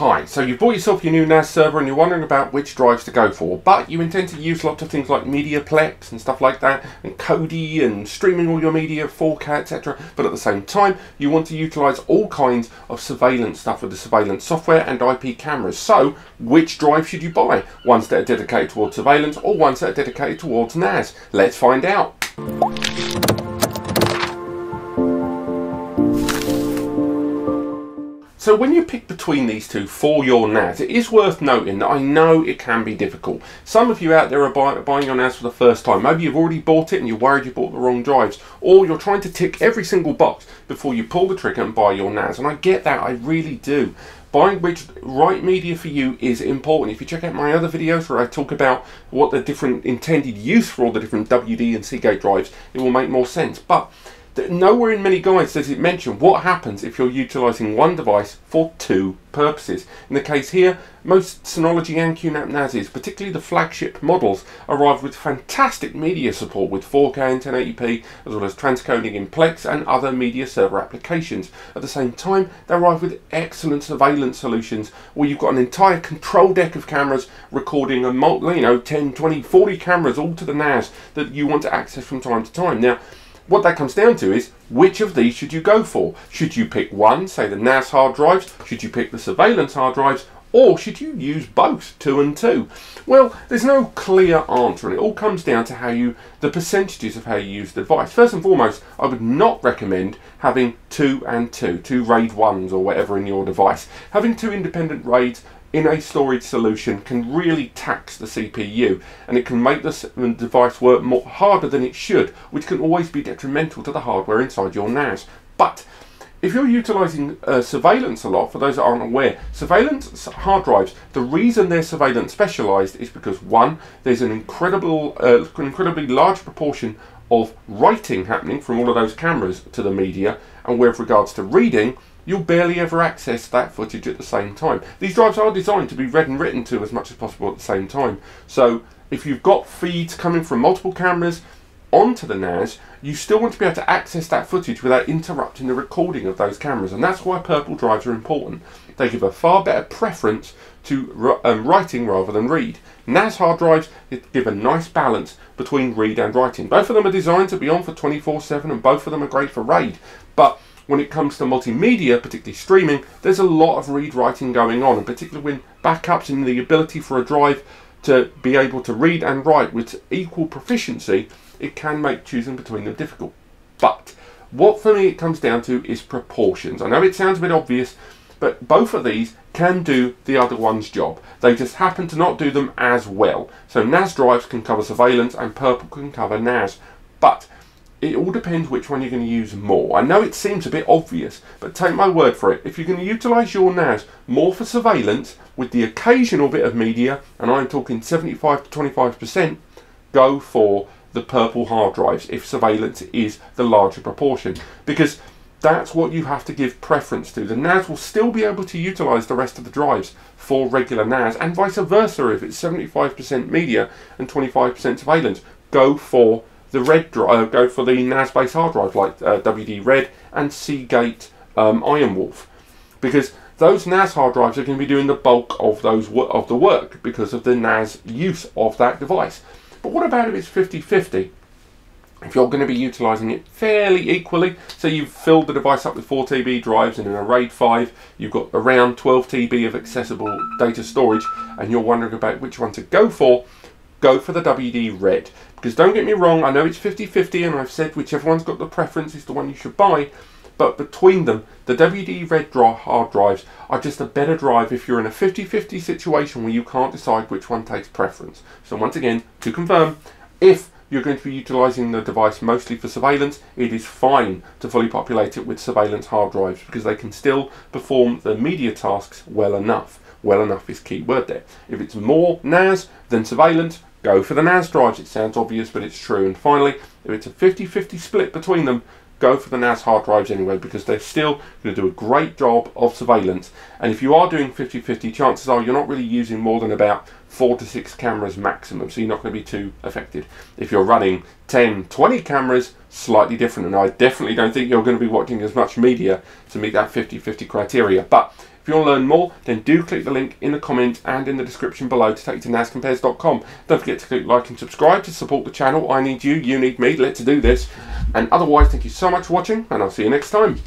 Hi, so you've bought yourself your new NAS server and you're wondering about which drives to go for, but you intend to use lots of things like Mediaplex and stuff like that, and Kodi and streaming all your media, 4K, etc. But at the same time, you want to utilize all kinds of surveillance stuff with the surveillance software and IP cameras. So, which drive should you buy? Ones that are dedicated towards surveillance or ones that are dedicated towards NAS? Let's find out. So when you pick between these two for your NAS, it is worth noting that I know it can be difficult. Some of you out there are buy, buying your NAS for the first time. Maybe you've already bought it and you're worried you bought the wrong drives. Or you're trying to tick every single box before you pull the trigger and buy your NAS. And I get that, I really do. Buying which right media for you is important. If you check out my other videos where I talk about what the different intended use for all the different WD and Seagate drives, it will make more sense. But nowhere in many guides does it mention what happens if you're utilizing one device for two purposes. In the case here, most Synology and QNAP NASs, particularly the flagship models, arrive with fantastic media support with 4K and 1080p, as well as transcoding in Plex and other media server applications. At the same time, they arrive with excellent surveillance solutions where you've got an entire control deck of cameras recording a multi, you know, 10, 20, 40 cameras all to the NAS that you want to access from time to time. Now, what that comes down to is which of these should you go for? Should you pick one, say the NAS hard drives? Should you pick the surveillance hard drives? Or should you use both, two and two? Well, there's no clear answer, and it all comes down to how you, the percentages of how you use the device. First and foremost, I would not recommend having two and two, two RAID ones or whatever in your device. Having two independent RAIDs in a storage solution can really tax the CPU and it can make the device work more harder than it should, which can always be detrimental to the hardware inside your NAS. But if you're utilizing uh, surveillance a lot, for those that aren't aware, surveillance hard drives, the reason they're surveillance specialized is because one, there's an incredible, uh, incredibly large proportion of writing happening from all of those cameras to the media, and with regards to reading, you'll barely ever access that footage at the same time. These drives are designed to be read and written to as much as possible at the same time. So if you've got feeds coming from multiple cameras onto the NAS, you still want to be able to access that footage without interrupting the recording of those cameras. And that's why purple drives are important. They give a far better preference to um, writing rather than read. NAS hard drives give a nice balance between read and writing. Both of them are designed to be on for 24-7 and both of them are great for RAID. But when it comes to multimedia, particularly streaming, there's a lot of read writing going on, and particularly when backups and the ability for a drive to be able to read and write with equal proficiency, it can make choosing between them difficult. But what for me it comes down to is proportions. I know it sounds a bit obvious, but both of these can do the other one's job. They just happen to not do them as well. So NAS drives can cover surveillance and Purple can cover NAS. But it all depends which one you're going to use more. I know it seems a bit obvious, but take my word for it. If you're going to utilise your NAS more for surveillance with the occasional bit of media, and I'm talking 75 to 25%, go for the purple hard drives if surveillance is the larger proportion. Because that's what you have to give preference to. The NAS will still be able to utilise the rest of the drives for regular NAS, and vice versa if it's 75% media and 25% surveillance. Go for the red drive, uh, go for the NAS-based hard drive like uh, WD Red and Seagate um, IronWolf, because those NAS hard drives are going to be doing the bulk of those of the work because of the NAS use of that device. But what about if it's 50-50? If you're going to be utilising it fairly equally, so you've filled the device up with 4 TB drives and in a RAID 5 you've got around 12 TB of accessible data storage and you're wondering about which one to go for, go for the WD Red. Because don't get me wrong, I know it's 50-50 and I've said whichever one's got the preference is the one you should buy, but between them, the WD Red hard drives are just a better drive if you're in a 50-50 situation where you can't decide which one takes preference. So once again, to confirm, if you're going to be utilizing the device mostly for surveillance, it is fine to fully populate it with surveillance hard drives because they can still perform the media tasks well enough. Well enough is key word there. If it's more NAS than surveillance, Go for the NAS drives. It sounds obvious, but it's true. And finally, if it's a 50-50 split between them, go for the NAS hard drives anyway because they're still going to do a great job of surveillance. And if you are doing 50-50, chances are you're not really using more than about four to six cameras maximum, so you're not going to be too affected. If you're running 10, 20 cameras, slightly different, and I definitely don't think you're going to be watching as much media to meet that 50-50 criteria. But If you want to learn more, then do click the link in the comment and in the description below to take you to nascompares.com. Don't forget to click like and subscribe to support the channel. I need you, you need me. Let's do this. And otherwise, thank you so much for watching, and I'll see you next time.